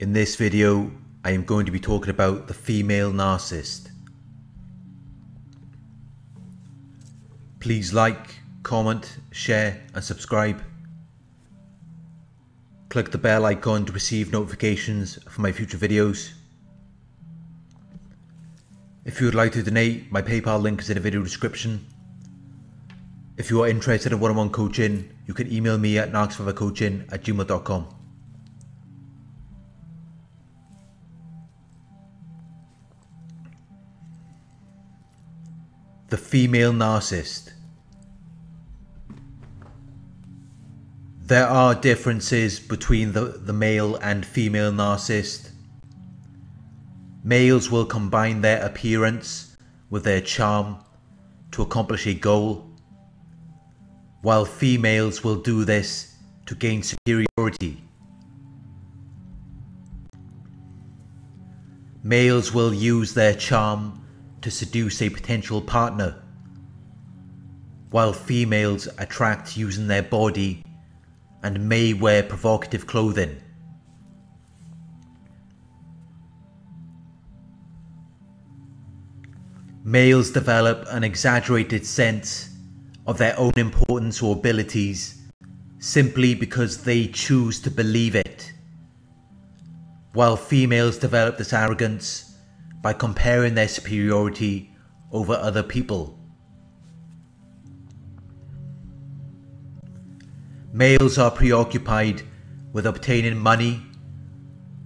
In this video, I am going to be talking about the female narcissist. Please like, comment, share and subscribe. Click the bell icon to receive notifications for my future videos. If you would like to donate, my PayPal link is in the video description. If you are interested in one-on-one coaching, you can email me at narcs at gmail.com. The female narcissist. There are differences between the, the male and female narcissist. Males will combine their appearance with their charm to accomplish a goal, while females will do this to gain superiority. Males will use their charm to seduce a potential partner, while females attract using their body and may wear provocative clothing. Males develop an exaggerated sense of their own importance or abilities simply because they choose to believe it, while females develop this arrogance by comparing their superiority over other people. Males are preoccupied with obtaining money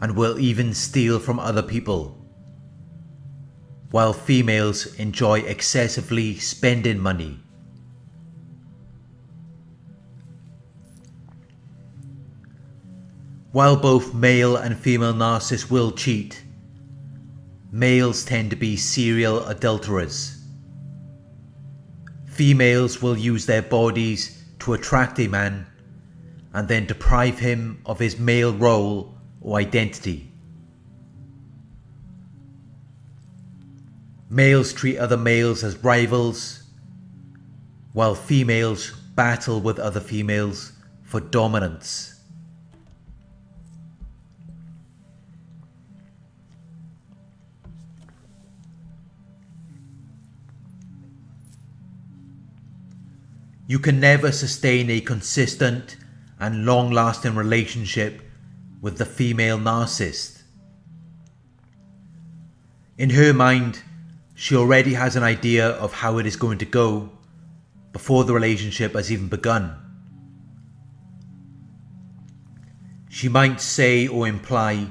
and will even steal from other people, while females enjoy excessively spending money. While both male and female narcissists will cheat, Males tend to be serial adulterers. Females will use their bodies to attract a man and then deprive him of his male role or identity. Males treat other males as rivals, while females battle with other females for dominance. You can never sustain a consistent and long lasting relationship with the female narcissist. In her mind, she already has an idea of how it is going to go before the relationship has even begun. She might say or imply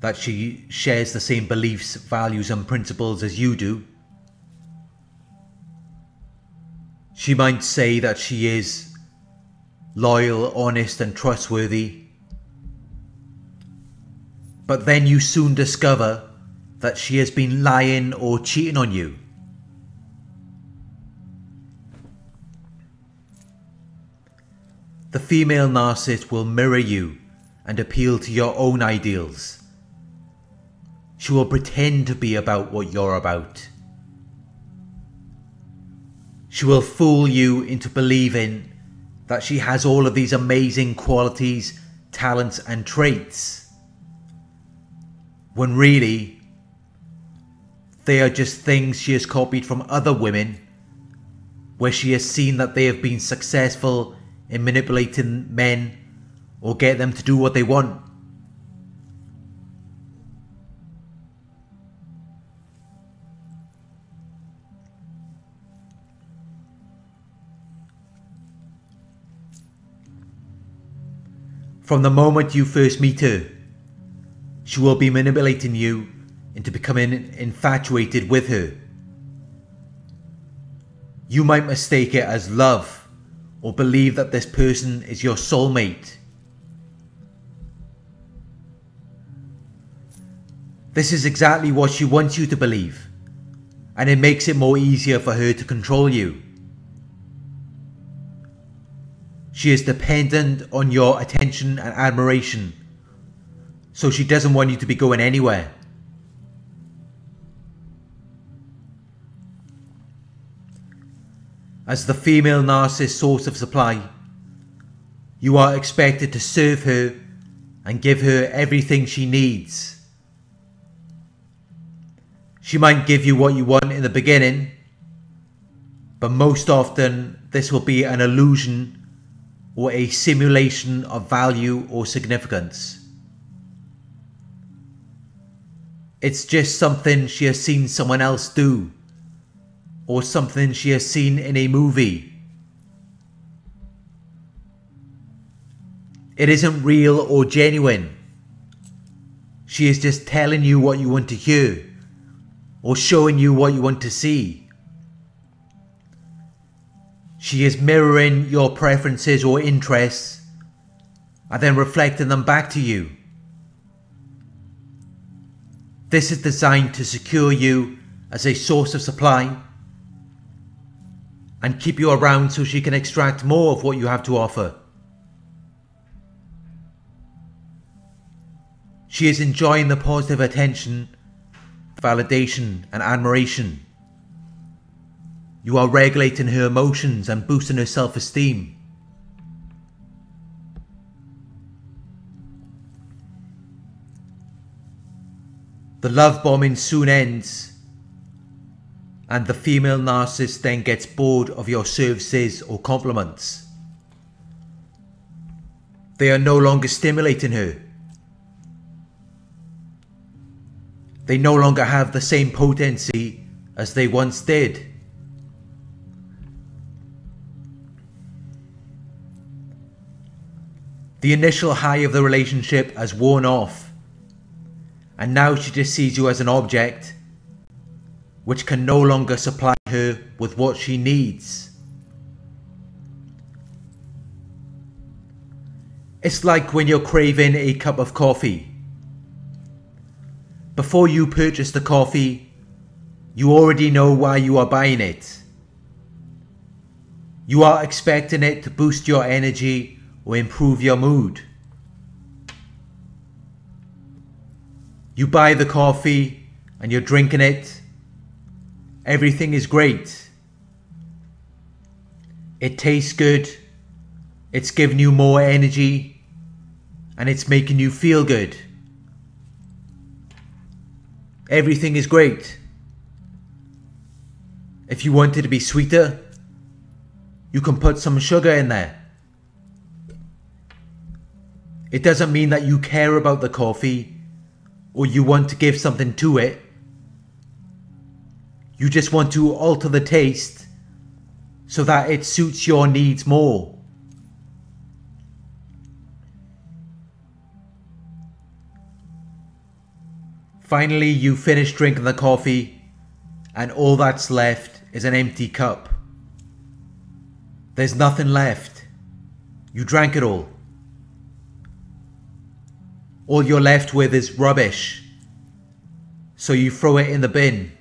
that she shares the same beliefs, values, and principles as you do She might say that she is loyal, honest, and trustworthy. But then you soon discover that she has been lying or cheating on you. The female narcissist will mirror you and appeal to your own ideals. She will pretend to be about what you're about. She will fool you into believing that she has all of these amazing qualities, talents, and traits. When really, they are just things she has copied from other women, where she has seen that they have been successful in manipulating men or get them to do what they want. From the moment you first meet her, she will be manipulating you into becoming infatuated with her. You might mistake it as love or believe that this person is your soulmate. This is exactly what she wants you to believe, and it makes it more easier for her to control you. She is dependent on your attention and admiration. So she doesn't want you to be going anywhere. As the female narcissist source of supply, you are expected to serve her and give her everything she needs. She might give you what you want in the beginning, but most often this will be an illusion or a simulation of value or significance. It's just something she has seen someone else do, or something she has seen in a movie. It isn't real or genuine. She is just telling you what you want to hear, or showing you what you want to see. She is mirroring your preferences or interests and then reflecting them back to you. This is designed to secure you as a source of supply and keep you around so she can extract more of what you have to offer. She is enjoying the positive attention, validation, and admiration. You are regulating her emotions and boosting her self esteem. The love bombing soon ends, and the female narcissist then gets bored of your services or compliments. They are no longer stimulating her. They no longer have the same potency as they once did. The initial high of the relationship has worn off, and now she just sees you as an object which can no longer supply her with what she needs. It's like when you're craving a cup of coffee. Before you purchase the coffee, you already know why you are buying it. You are expecting it to boost your energy or improve your mood. You buy the coffee and you're drinking it. Everything is great. It tastes good. It's giving you more energy and it's making you feel good. Everything is great. If you want it to be sweeter, you can put some sugar in there. It doesn't mean that you care about the coffee or you want to give something to it. You just want to alter the taste so that it suits your needs more. Finally, you finish drinking the coffee, and all that's left is an empty cup. There's nothing left. You drank it all. All you're left with is rubbish. So you throw it in the bin.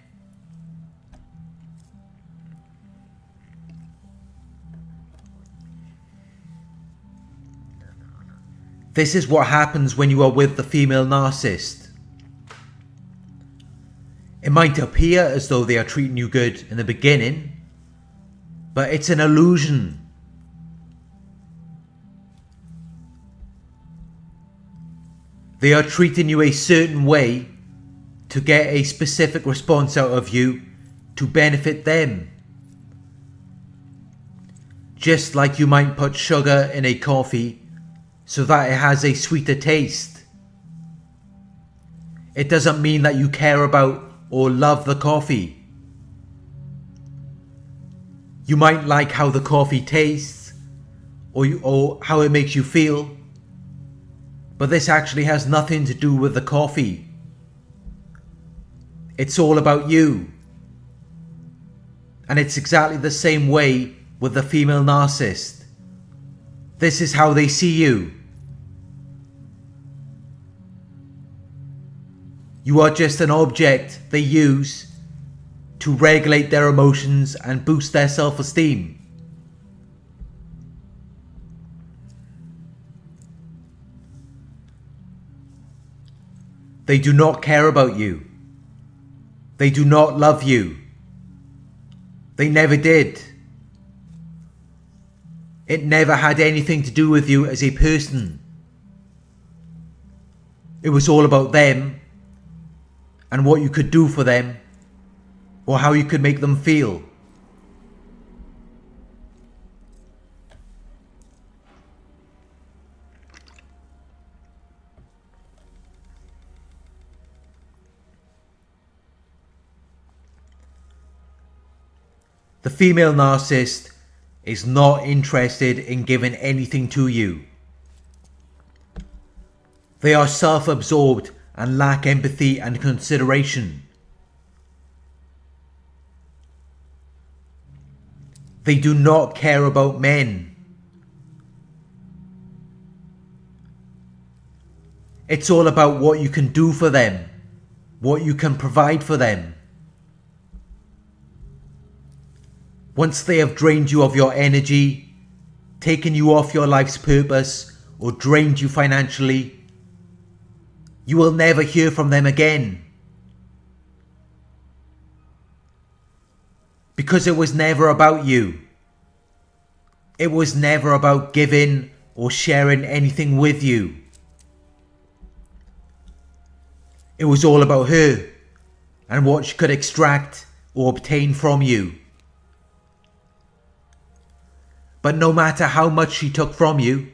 This is what happens when you are with the female narcissist. It might appear as though they are treating you good in the beginning, but it's an illusion. They are treating you a certain way to get a specific response out of you to benefit them. Just like you might put sugar in a coffee so that it has a sweeter taste. It doesn't mean that you care about or love the coffee. You might like how the coffee tastes or, you, or how it makes you feel but this actually has nothing to do with the coffee. It's all about you. And it's exactly the same way with the female narcissist. This is how they see you. You are just an object they use to regulate their emotions and boost their self esteem. They do not care about you. They do not love you. They never did. It never had anything to do with you as a person. It was all about them and what you could do for them or how you could make them feel. The female narcissist is not interested in giving anything to you. They are self absorbed and lack empathy and consideration. They do not care about men. It's all about what you can do for them, what you can provide for them. Once they have drained you of your energy, taken you off your life's purpose, or drained you financially, you will never hear from them again. Because it was never about you. It was never about giving or sharing anything with you. It was all about her and what she could extract or obtain from you. But no matter how much she took from you,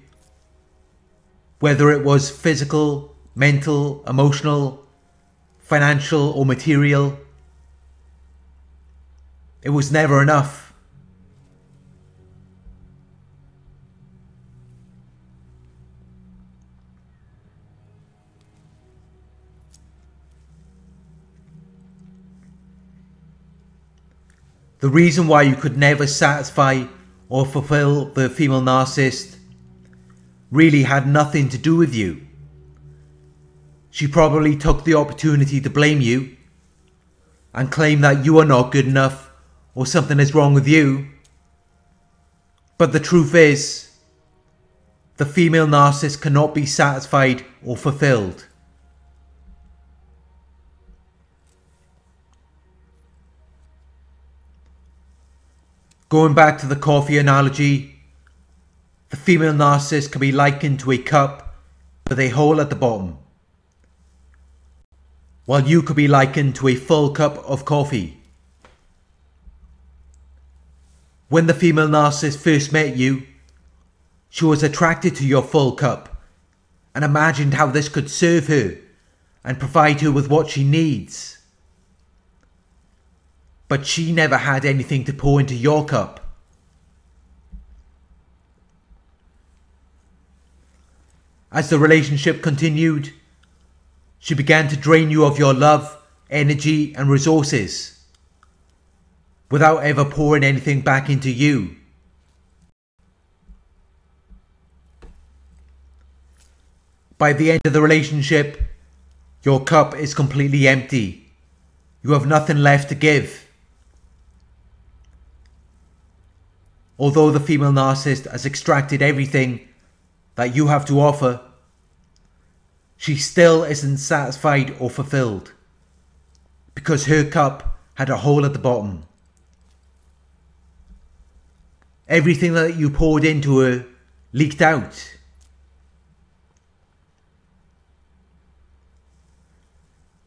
whether it was physical, mental, emotional, financial, or material, it was never enough. The reason why you could never satisfy or fulfill the female narcissist really had nothing to do with you. She probably took the opportunity to blame you and claim that you are not good enough or something is wrong with you. But the truth is, the female narcissist cannot be satisfied or fulfilled. Going back to the coffee analogy, the female narcissist can be likened to a cup with a hole at the bottom, while you could be likened to a full cup of coffee. When the female narcissist first met you, she was attracted to your full cup and imagined how this could serve her and provide her with what she needs but she never had anything to pour into your cup. As the relationship continued, she began to drain you of your love, energy, and resources without ever pouring anything back into you. By the end of the relationship, your cup is completely empty. You have nothing left to give. Although the female narcissist has extracted everything that you have to offer, she still isn't satisfied or fulfilled because her cup had a hole at the bottom. Everything that you poured into her leaked out.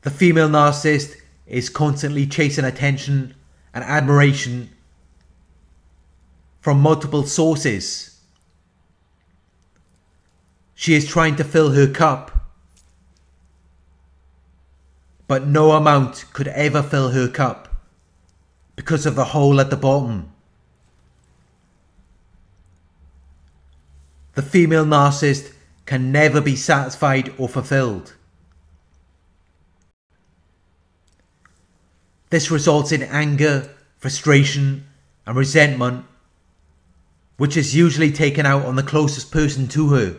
The female narcissist is constantly chasing attention and admiration from multiple sources. She is trying to fill her cup, but no amount could ever fill her cup because of the hole at the bottom. The female narcissist can never be satisfied or fulfilled. This results in anger, frustration, and resentment which is usually taken out on the closest person to her.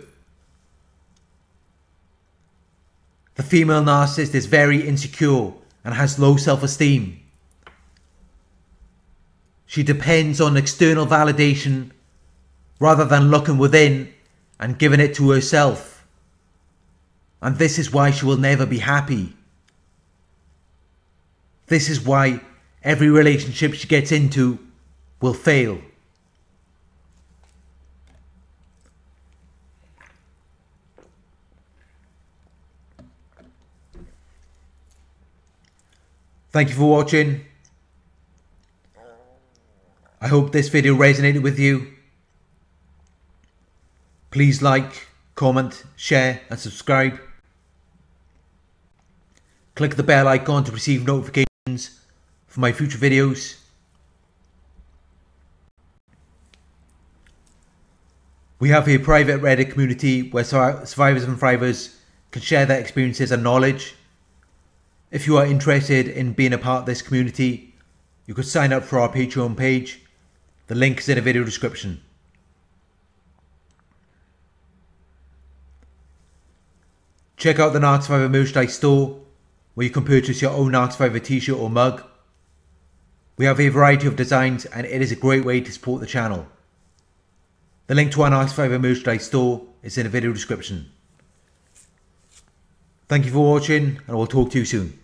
The female narcissist is very insecure and has low self esteem. She depends on external validation rather than looking within and giving it to herself. And this is why she will never be happy. This is why every relationship she gets into will fail. Thank you for watching. I hope this video resonated with you. Please like, comment, share and subscribe. Click the bell icon to receive notifications for my future videos. We have a private Reddit community where survivors and thrivers can share their experiences and knowledge. If you are interested in being a part of this community, you could sign up for our Patreon page. The link is in the video description. Check out the Narc Survivor merchandise store where you can purchase your own Narc Survivor t-shirt or mug. We have a variety of designs and it is a great way to support the channel. The link to our Narc Survivor merchandise store is in the video description. Thank you for watching and I will talk to you soon.